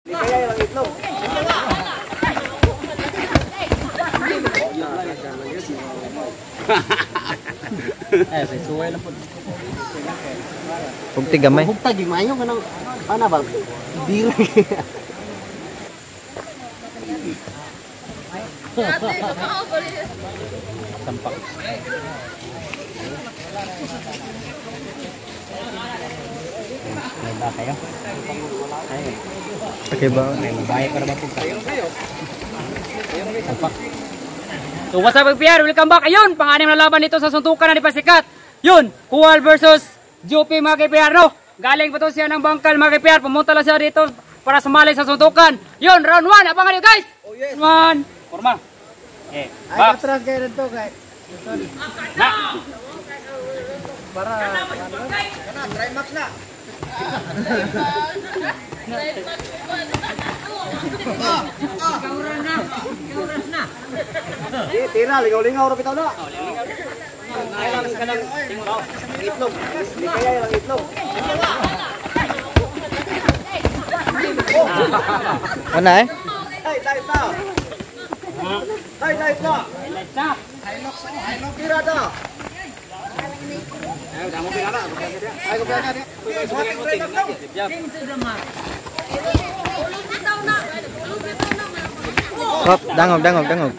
Eh, sa suway lang po. Huwag tigamay. Hugtag, yung mayo ka ng, ano ba? Dili. Tampak. May ba kayo? Ay, Okay ba? may babae para ba po kayo? Tampak. So what's up PR? Welcome back. Ayun, panganim na laban dito sa suntukan na ni Pasikat. Yun, Kuwal versus Jopi mga KPR, no? Galing pa to siya ng bangkal mga KPR. Pumunta lang siya dito para sumali sa suntukan. Yun, round 1. Abangan nyo guys. Oh yes. One. Forma. Eh, box. atras kayo rin to, kay. Na. Eh, tira, lingaw-lingaw ro bitaw na. Kailangan ka ng tinguraw. Itlog. Hindi kaya yung itlog. Ano eh? Tay, tay, ta. Tay, tay, ta. Highlight na. Tira ta. Hop, đang ngồi, đang ngồi, đang ngồi.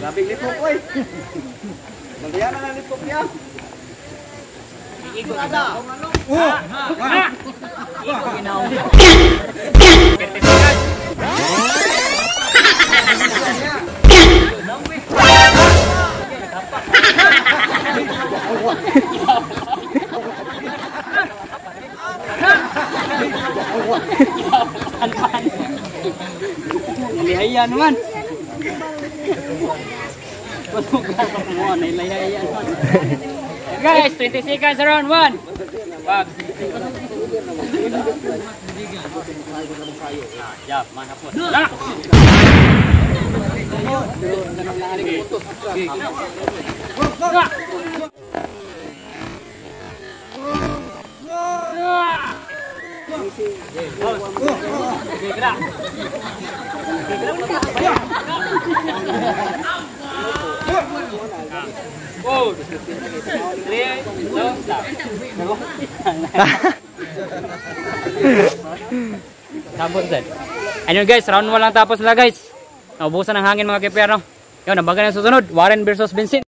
Là bị lipok ơi. Malian na lipok đi Ikot nào. Nilihaya naman. Guys, 20 seconds around 1. Ya, mana pun. Nah. Gerak. Gerak. Oh, three, two, stop. Tapos din. Ayun guys, round 1 lang tapos na guys. Naubusan ng hangin mga kipero. Yun, nabagan na susunod. Warren versus Vincent.